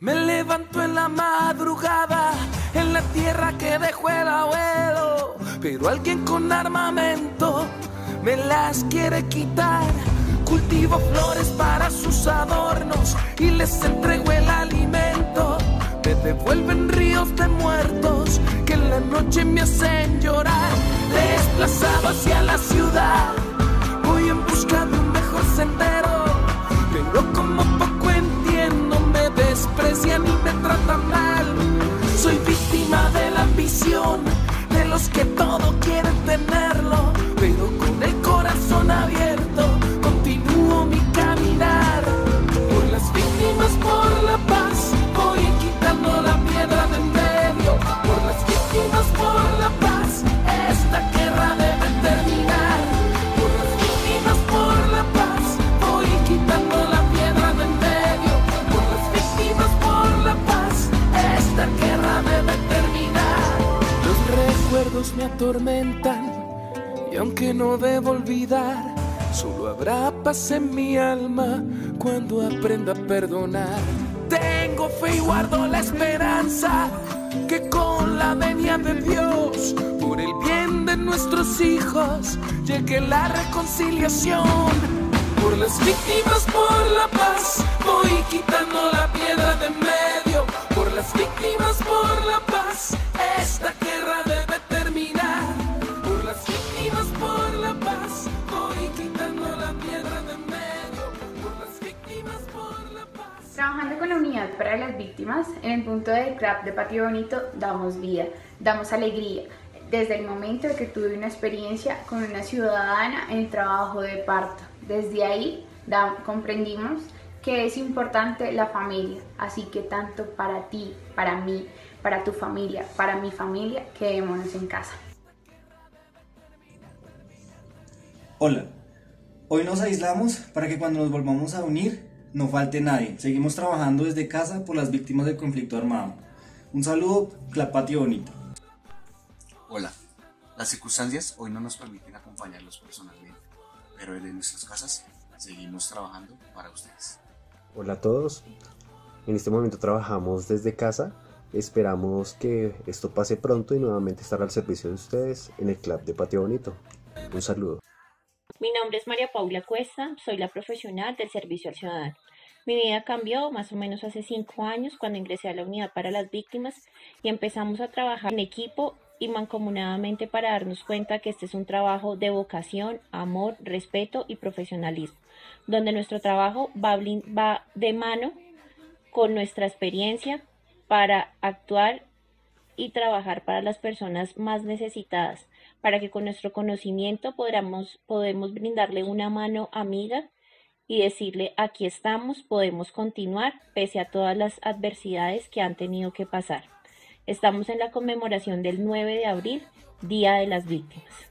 Me levanto en la madrugada, en la tierra que dejó el abuelo. Pero alguien con armamento me las quiere quitar. Cultivo flores para sus adornos y les entrego el alimento. Me devuelven ríos de muertos que en la noche me hacen llorar. Desplazado hacia la ciudad, sendero. Pero como poco entiendo, me desprecian y me tratan mal. Soy víctima de la ambición, de los que todo quieren tenerlo. Pero con el y aunque no debo olvidar, solo habrá paz en mi alma cuando aprenda a perdonar. Tengo fe y guardo la esperanza que con la venia de Dios, por el bien de nuestros hijos, llegue la reconciliación. Por las víctimas, por la paz, voy quitando la Trabajando con la unidad para las víctimas, en el punto de CRAP de Patio Bonito damos vida, damos alegría. Desde el momento de que tuve una experiencia con una ciudadana en el trabajo de parto, desde ahí comprendimos que es importante la familia, así que tanto para ti, para mí, para tu familia, para mi familia, quedémonos en casa. Hola, hoy nos aislamos para que cuando nos volvamos a unir no falte nadie. Seguimos trabajando desde casa por las víctimas del conflicto armado. Un saludo, Clapatio Bonito. Hola, las circunstancias hoy no nos permiten acompañarlos personalmente, pero desde nuestras casas seguimos trabajando para ustedes. Hola a todos. En este momento trabajamos desde casa. Esperamos que esto pase pronto y nuevamente estar al servicio de ustedes en el Club de Patio Bonito. Un saludo. Mi nombre es María Paula Cuesta, soy la profesional del Servicio al Ciudadano. Mi vida cambió más o menos hace cinco años cuando ingresé a la unidad para las víctimas y empezamos a trabajar en equipo y mancomunadamente para darnos cuenta que este es un trabajo de vocación, amor, respeto y profesionalismo, donde nuestro trabajo va, de mano con nuestra experiencia para actuar y trabajar para las personas más necesitadas, para que con nuestro conocimiento podamos, podemos brindarle una mano amiga y decirle aquí estamos, podemos continuar pese a todas las adversidades que han tenido que pasar. Estamos en la conmemoración del 9 de abril, Día de las Víctimas.